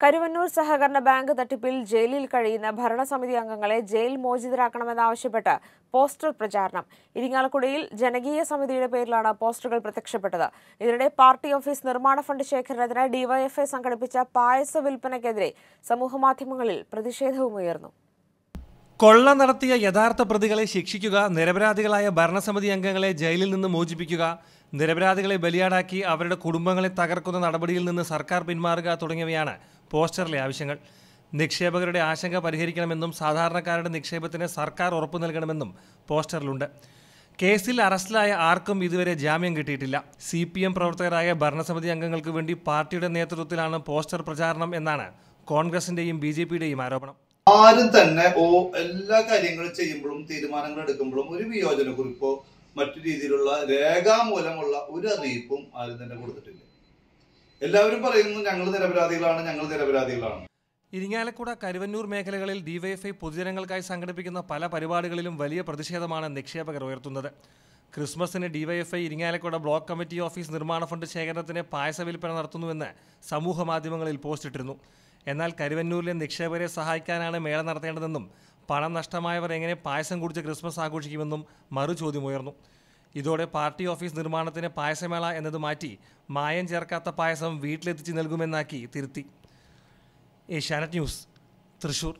കരുവന്നൂർ സഹകരണ ബാങ്ക് തട്ടിപ്പിൽ ജയിലിൽ കഴിയുന്ന ഭരണസമിതി അംഗങ്ങളെ ജയിൽ മോചിതരാക്കണമെന്നാവശ്യപ്പെട്ട് പോസ്റ്റർ പ്രചാരണം. ഇരിങ്ങാലക്കുടയിൽ ജനകീയ സമിതിയുടെ പേരിലാണ് പോസ്റ്ററുകൾ പ്രത്യക്ഷപ്പെട്ടത്. ഇതിനിടെ പാർട്ടി ഓഫീസ് നിർമ്മാണ ഫണ്ട് ശേഖരണത്തിന് ഡിവൈഎഫ്ഐ സംഘടിപ്പിച്ച പായസ വിൽപ്പനയ്ക്കെതിരെ സമൂഹമാധ്യമങ്ങളിൽ പ്രതിഷേധവുമുയർന്നു കൊള്ള നടത്തിയ യഥാർത്ഥ പ്രതികളെ ശിക്ഷിക്കുക നിരപരാധികളായ ഭരണസമിതി അംഗങ്ങളെ ജയിലിൽ നിന്ന് മോചിപ്പിക്കുക നിരപരാധികളെ ബലിയാടാക്കി അവരുടെ കുടുംബങ്ങളെ തകർക്കുന്ന നടപടിയിൽ നിന്ന് സർക്കാർ പിന്മാറുക തുടങ്ങിയവയാണ് പോസ്റ്ററിലെ ആവശ്യങ്ങൾ. നിക്ഷേപകരുടെ ആശങ്ക പരിഹരിക്കണമെന്നും സാധാരണക്കാരുടെ നിക്ഷേപത്തിന് സർക്കാർ ഉറപ്പു നൽകണമെന്നും പോസ്റ്ററിലുണ്ട്. കേസിൽ അറസ്റ്റിലായ ആർക്കും ഇതുവരെ ജാമ്യം കിട്ടിയിട്ടില്ല. സി പി എം പ്രവർത്തകരായ ഭരണസമിതി അംഗങ്ങൾക്ക് വേണ്ടി പാർട്ടിയുടെ നേതൃത്വത്തിലാണ് പോസ്റ്റർ പ്രചാരണം എന്നാണ് കോൺഗ്രസിന്റെയും ബി ജെ പിയുടെയും ആരോപണം. ആരും തന്നെ ഓ എല്ലാ കാര്യങ്ങളും ചെയ്യുമ്പോഴും തീരുമാനങ്ങൾ എടുക്കുമ്പോഴും ഒരു വിയോജന കുറിപ്പോ മറ്റു രീതിയിലുള്ള രേഖാമൂലമുള്ള ഒരു അറിയിപ്പും ആരും തന്നെ കൊടുത്തിട്ടില്ല. എല്ലാവരും പറയുന്നു ഞങ്ങൾ നിരപരാധികളാണ് ഞങ്ങൾ നിരപരാധികളാണ്. ഇരിങ്ങാലക്കുട കരുവന്നൂർ മേഖലകളിൽ ഡിവൈഎഫ്ഐ പൊതുജനങ്ങൾക്കായി സംഘടിപ്പിക്കുന്ന പല പരിപാടികളിലും വലിയ പ്രതിഷേധമാണ് നിക്ഷേപകർ ഉയർത്തുന്നത്. ക്രിസ്മസിന് DYFI Irinjalakuda block committee office നിർമ്മാണ ഫണ്ട് ശേഖരണത്തിന് പായസ വിൽപ്പന നടത്തുന്നുവെന്ന് സമൂഹ മാധ്യമങ്ങളിൽ പോസ്റ്റിട്ടിരുന്നു എന്നാൽ കരുവന്നൂരിലെ നിക്ഷേപകരെ സഹായിക്കാനാണ് മേള നടത്തേണ്ടതെന്നും പണം നഷ്ടമായവർ എങ്ങനെ പായസം കുടിച്ച് ക്രിസ്മസ് ആഘോഷിക്കുമെന്നും മറു ചോദ്യമുയർന്നു ഇതോടെ പാർട്ടി ഓഫീസ് നിർമ്മാണത്തിന് പായസമേള എന്നത് മാറ്റി മായം ചേർക്കാത്ത പായസം വീട്ടിലെത്തിച്ച് നൽകുമെന്നാക്കി തിരുത്തി. ഏഷ്യാനെറ്റ് ന്യൂസ് തൃശൂർ.